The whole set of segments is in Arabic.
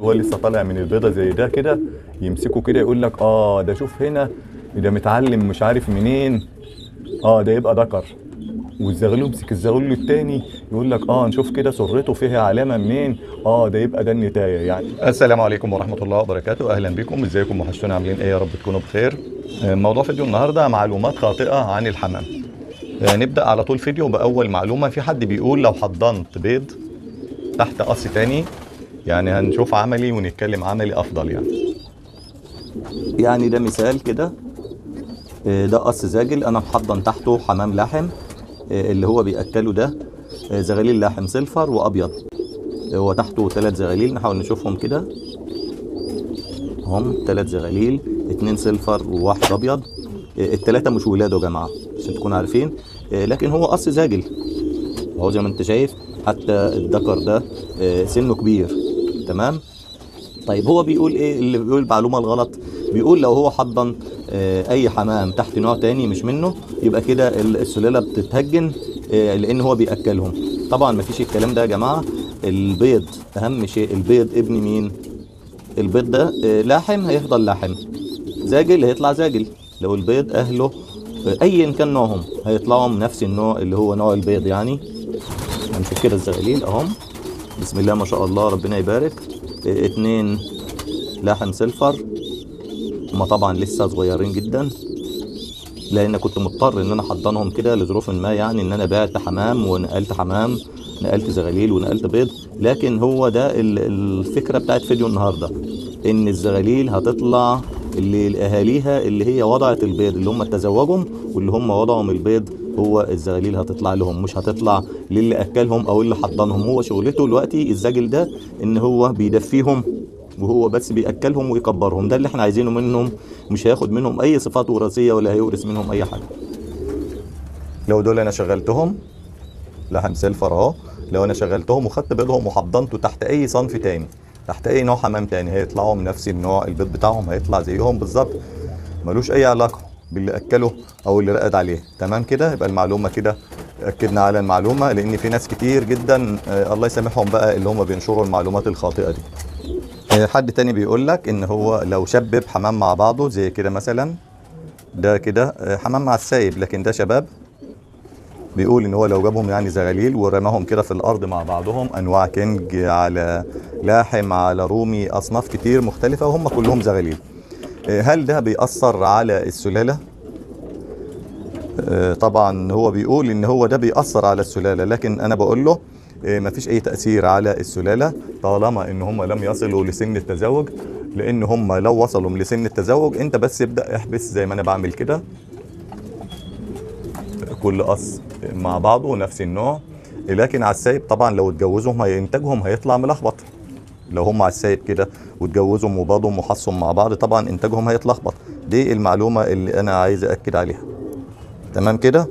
هو لسه طالع من البيضة زي ده كده يمسكه كده يقول لك آه ده شوف هنا ده متعلم مش عارف منين. آه ده يبقى ذكر. والزغلول يمسك الزغلول التاني يقول لك آه نشوف كده سرته فيها علامة منين. آه ده يبقى ده النتاية يعني. السلام عليكم ورحمة الله وبركاته. أهلا بكم. إزيكم وحشتونا عاملين إيه؟ يا رب تكونوا بخير. آه، موضوع فيديو النهارده معلومات خاطئة عن الحمام. آه، نبدأ على طول فيديو بأول معلومة. في حد بيقول لو حضنت بيض تحت قص تاني يعني هنشوف عملي ونتكلم عملي أفضل يعني. يعني ده مثال كده. آه، ده قص زاجل أنا محضن تحته حمام لحم آه، اللي هو بيأكله ده. آه، زغاليل لحم سلفر وأبيض. هو تحته ثلاث زغاليل نحاول نشوفهم كده. هم ثلاث زغاليل اتنين سلفر وواحد أبيض. التلاتة مش ولاده يا جماعة عشان تكونوا عارفين. لكن هو قص زاجل. أهو زي ما أنت شايف حتى الذكر ده سنه كبير. تمام؟ طيب هو بيقول إيه؟ اللي بيقول المعلومه الغلط. بيقول لو هو حضن آه، أي حمام تحت نوع تاني مش منه يبقى كده ال- السلالة بتتهجن آه، لأن هو بيأكلهم. طبعا مفيش الكلام ده يا جماعة. البيض أهم شيء البيض. ابن مين؟ البيض ده آه، لاحم هيفضل لاحم. زاجل هيطلع زاجل. لو البيض أهله ايا كان نوعهم هيطلعوا من نفس النوع اللي هو نوع البيض يعني. هنشوف كده الزغاليل أهم. بسم الله ما شاء الله ربنا يبارك. اتنين لحم سلفر هما طبعا لسه صغيرين جدا لأن كنت مضطر إن أنا أحضنهم كده لظروف ما يعني إن أنا بعت حمام ونقلت حمام نقلت زغاليل ونقلت بيض. لكن هو ده ال- الفكرة بتاعت فيديو النهارده إن الزغاليل هتطلع اللي لأهاليها اللي هي وضعت البيض اللي هم تزوجهم واللي هم وضعهم البيض هو الزغاليل هتطلع لهم مش هتطلع للي أكلهم أو اللي حضنهم. هو شغلته دلوقتي الزاجل ده إن هو بيدفيهم وهو بس بيأكلهم ويكبرهم. ده اللي إحنا عايزينه منهم مش هياخد منهم أي صفات وراثية ولا هيورث منهم أي حاجة. لو دول أنا شغلتهم لحم سلفر اهو لو أنا شغلتهم وخدت بيضهم وحضنته تحت أي صنف تاني تحت أي نوع حمام تاني هيطلعوا من نفس النوع البيض بتاعهم هيطلع زيهم بالظبط. ملوش أي علاقة. باللي أكله أو اللي رقد عليه. تمام كده؟ يبقى المعلومة كده أكدنا على المعلومة لأن في ناس كتير جدا آه، الله يسامحهم بقى اللي هم بينشروا المعلومات الخاطئة دي. آه، حد تاني بيقول لك إن هو لو شبب حمام مع بعضه زي كده مثلا ده كده آه، حمام مع السايب لكن ده شباب. بيقول إن هو لو جابهم يعني زغاليل ورماهم كده في الأرض مع بعضهم أنواع كنج على لاحم على رومي أصناف كتير مختلفة وهم كلهم زغاليل. هل ده بيأثر على السلالة؟ آه، طبعا هو بيقول إن هو ده بيأثر على السلالة لكن أنا بقول له آه، مفيش أي تأثير على السلالة طالما إن هم لم يصلوا لسن التزاوج لأن هم لو وصلوا لسن التزاوج أنت بس ابدأ احبس زي ما أنا بعمل كده. كل قص مع بعضه نفس النوع لكن على السايب طبعا لو اتجوزهم هينتاجهم هيطلع ملخبط. لو هم على السايب كده واتجوزهم وباضهم وحصهم مع بعض طبعا إنتاجهم هيتلخبط. دي المعلومة اللي أنا عايز أكد عليها. تمام كده؟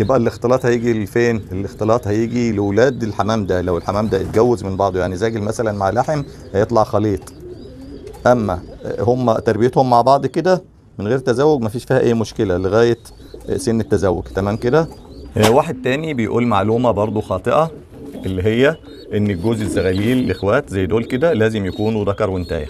يبقى الاختلاط هيجي لفين؟ الاختلاط هيجي لاولاد الحمام ده. لو الحمام ده اتجوز من بعضه يعني زاجل مثلا مع لحم هيطلع خليط. أما هم تربيتهم مع بعض كده من غير تزاوج مفيش فيها أي مشكلة لغاية سن التزاوج تمام كده؟ واحد تاني بيقول معلومة برضو خاطئة. اللي هي إن الجوز الزغاليل الإخوات زي دول كده لازم يكونوا ذكر وانتايه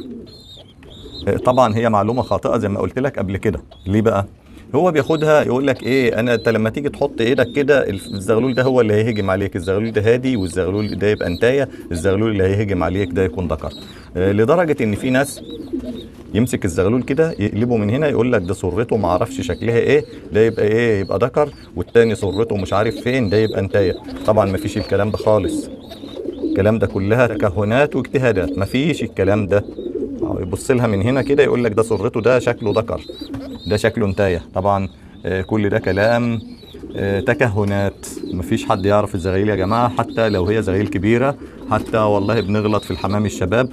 طبعا هي معلومة خاطئة زي ما قلت لك قبل كده. ليه بقى؟ هو بياخدها يقول لك إيه أنا انت لما تيجي تحط إيدك كده الزغلول ده هو اللي هيهجم عليك الزغلول ده هادي والزغلول ده يبقى انتايه الزغلول اللي هيهجم عليك ده يكون ذكر. آه، لدرجة إن في ناس يمسك الزغلول كده يقلبه من هنا يقول لك ده سرته ما أعرفش شكلها إيه ده يبقى إيه يبقى ذكر والتاني سرته مش عارف فين ده يبقى انتايه طبعا ما فيش الكلام ده خالص. الكلام ده كلها تكهنات واجتهادات ما فيش الكلام ده. يبص لها من هنا كده يقول لك ده سرته ده شكله ذكر ده شكله انتايه طبعا آه، كل ده كلام آه، تكهنات. مفيش حد يعرف الزغايل يا جماعة حتى لو هي زغايل كبيرة حتى والله بنغلط في الحمام الشباب.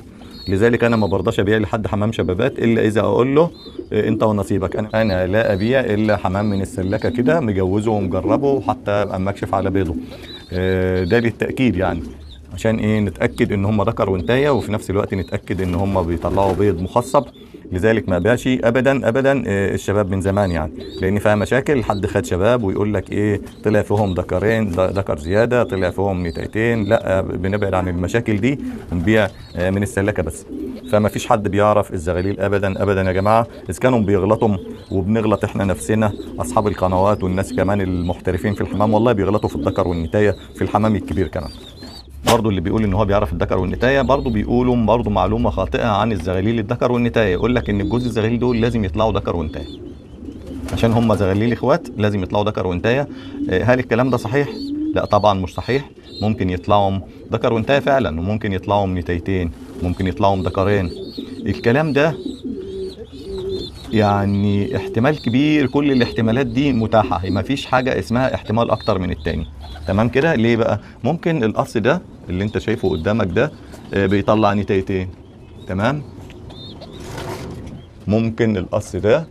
لذلك أنا ما برضاش أبيع لحد حمام شبابات إلا إذا أقول له آه، أنت ونصيبك. أنا أنا لا أبيع إلا حمام من السلاكه كده مجوزه ومجربه حتى ابقى مكشف على بيضه. آه، ده للتاكيد يعني. عشان إيه؟ نتأكد إن هم ذكر وانتايه وفي نفس الوقت نتأكد إن هم بيطلعوا بيض مخصب. لذلك ما باشي ابدا ابدا آه، الشباب من زمان يعني. لأن فيها مشاكل حد خد شباب ويقول لك إيه طلع فيهم ذكرين ذكر زيادة طلع فيهم نتايتين لا آه، بنبعد عن المشاكل دي ونبيع آه، من السلكة بس. فما فيش حد بيعرف الزغاليل ابدا ابدا يا جماعة. إذا كانوا بيغلطوا وبنغلط إحنا نفسنا أصحاب القنوات والناس كمان المحترفين في الحمام والله بيغلطوا في الذكر والنتاية في الحمام الكبير كمان. برضه اللي بيقول إن هو بيعرف الذكر والنتاية برضه بيقولوا برضه معلومة خاطئة عن الزغاليل الذكر والنتاية. يقول لك إن الجوز الزغاليل دول لازم يطلعوا ذكر وانتاية. عشان هم زغاليل إخوات لازم يطلعوا ذكر وانتاية. آه، هل الكلام ده صحيح؟ لا طبعا مش صحيح. ممكن يطلعوا ذكر وانتاية فعلا وممكن يطلعوا نتايتين ممكن يطلعوا ذكرين. الكلام ده يعني احتمال كبير كل الاحتمالات دي متاحة. ما فيش حاجة اسمها احتمال أكتر من التاني. تمام كده؟ ليه بقى؟ ممكن القص ده اللي انت شايفه قدامك ده آه، بيطلع نتايتين تمام؟ ممكن القص ده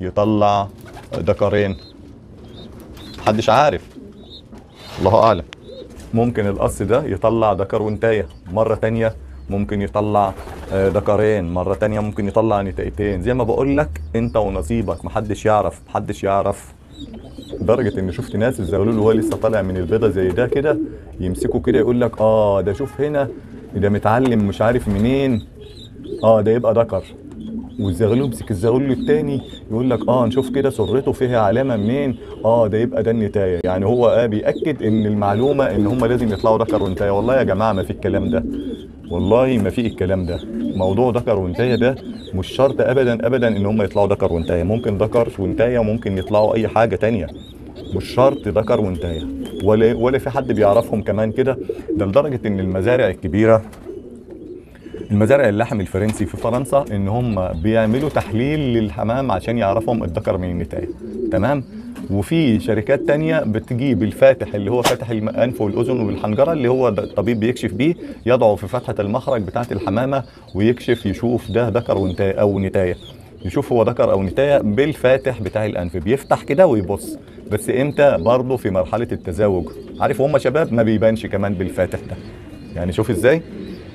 يطلع ذكرين محدش عارف. الله أعلم. ممكن القص ده يطلع ذكر وانتايه مرة تانية ممكن يطلع آه، ذكرين مرة تانية ممكن يطلع نتايتين زي ما بقول لك انت ونصيبك. محدش يعرف. محدش يعرف. لدرجة إن شفت ناس الزغلول وهو لسه طالع من البيضة زي ده كده يمسكوا كده يقول لك آه ده شوف هنا ده متعلم مش عارف منين. آه ده يبقى ذكر. والزغلول يمسك الزغلول التاني يقول لك آه نشوف كده سرته فيها علامة منين. آه ده يبقى ده النتاية. يعني هو آه بيأكد إن المعلومة إن هم لازم يطلعوا ذكر وانتايه والله يا جماعة ما في الكلام ده. والله ما في الكلام ده. موضوع ذكر وانتايه ده مش شرط ابدا ابدا إن هم يطلعوا ذكر وانتايه ممكن ذكر وانتايه وممكن يطلعوا أي حاجة تانية. مش شرط ذكر وانتايه ولا ولا في حد بيعرفهم كمان كده؟ ده لدرجة إن المزارع الكبيرة المزارع اللحم الفرنسي في فرنسا إن هم بيعملوا تحليل للحمام عشان يعرفهم الذكر من النتايه تمام؟ وفي شركات تانية بتجيب الفاتح اللي هو فاتح الانف والاذن والحنجره اللي هو الطبيب بيكشف بيه يضعه في فتحة المخرج بتاعة الحمامة ويكشف يشوف ده ذكر أو نتاية. يشوف هو ذكر أو نتاية بالفاتح بتاع الأنف. بيفتح كده ويبص. بس إمتى برضه في مرحلة التزاوج؟ عارف هم شباب ما بيبانش كمان بالفاتح ده. يعني شوف إزاي؟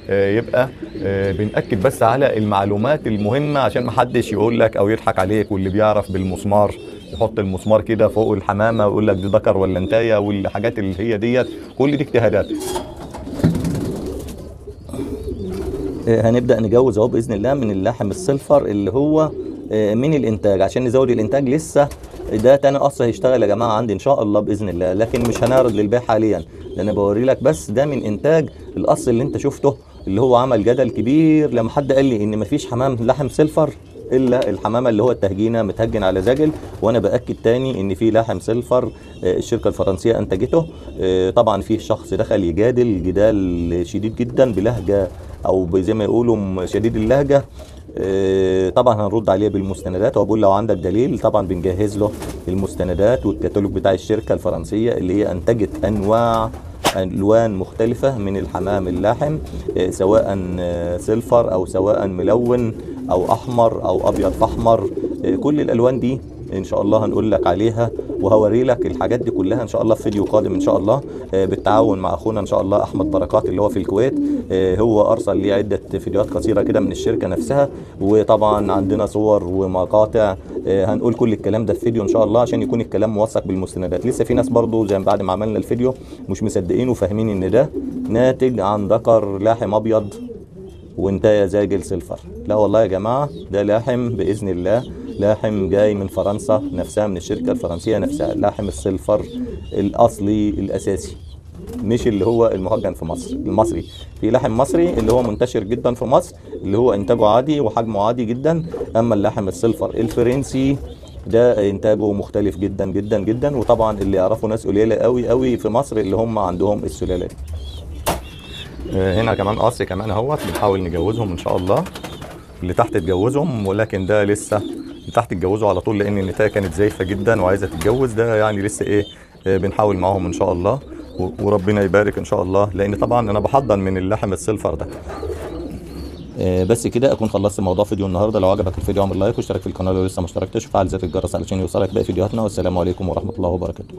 آه، يبقى آه، بنأكد بس على المعلومات المهمة عشان ما حدش يقول لك أو يضحك عليك واللي بيعرف بالمسمار. يحط المسمار كده فوق الحمامة ويقول لك دي ذكر ولا انتاية والحاجات اللي هي ديت. كل دي اجتهادات. آه، هنبدأ نجوز أهو بإذن الله من اللحم السلفر اللي هو من الإنتاج. عشان نزود الإنتاج لسه ده تاني قص هيشتغل يا جماعة عندي إن شاء الله بإذن الله لكن مش هنعرض للبيع حاليا لأن بوري لك بس ده من إنتاج القص اللي أنت شفته اللي هو عمل جدل كبير لما حد قال لي إن مفيش حمام لحم سلفر إلا الحمامة اللي هو التهجينة متهجن على زاجل وأنا بأكد تاني إن في لحم سلفر آه، الشركة الفرنسية أنتجته آه، طبعا في شخص دخل يجادل جدال شديد جدا بلهجة أو زي ما يقولوا شديد اللهجة طبعا هنرد عليه بالمستندات. وبقول لو عندك دليل طبعا بنجهز له المستندات والكتالوج بتاع الشركة الفرنسية اللي هي أنتجت أنواع ألوان مختلفة من الحمام اللاحم آه، سواء آه، سيلفر أو سواء ملون أو أحمر أو أبيض فاحمر آه، كل الألوان دي إن شاء الله هنقول لك عليها وهوري لك الحاجات دي كلها إن شاء الله في فيديو قادم إن شاء الله آه، بالتعاون مع أخونا إن شاء الله أحمد بركات اللي هو في الكويت آه، هو أرسل لي عدة فيديوهات قصيرة كده من الشركة نفسها وطبعا عندنا صور ومقاطع آه، هنقول كل الكلام ده في فيديو إن شاء الله عشان يكون الكلام موثق بالمستندات. لسه في ناس برضو زي بعد ما عملنا الفيديو مش مصدقين وفاهمين إن ده ناتج عن ذكر لاحم أبيض ونتاية زاجل silver. لا والله يا جماعة ده لاحم بإذن الله. لاحم جاي من فرنسا نفسها من الشركة الفرنسية نفسها لاحم ال silver الأصلي الأساسي مش اللي هو المهجن في مصر المصري. في لحم مصري اللي هو منتشر جدا في مصر اللي هو إنتاجه عادي وحجمه عادي جدا. أما اللحم السيلفر الفرنسي ده إنتاجه مختلف جدا جدا جدا. وطبعا اللي يعرفوا ناس قليلة قوي قوي في مصر اللي هم عندهم السلالات آه، هنا كمان قص كمان أهوت بنحاول نجوزهم إن شاء الله اللي تحت اتجوزهم ولكن ده لسه تحت اتجوزوا على طول لأن النتاية كانت زايفة جدا وعايزة تتجوز. ده يعني لسه إيه آه، بنحاول معاهم إن شاء الله. وربنا يبارك إن شاء الله. لأن طبعا أنا بحضن من اللحم السلفر ده. آه، بس كده أكون خلصت موضوع فيديو النهارده. لو عجبك الفيديو اعمل لايك واشترك في القناة لو لسه ما اشتركتش وفعل زر الجرس علشان يوصلك باقي فيديوهاتنا. والسلام عليكم ورحمة الله وبركاته.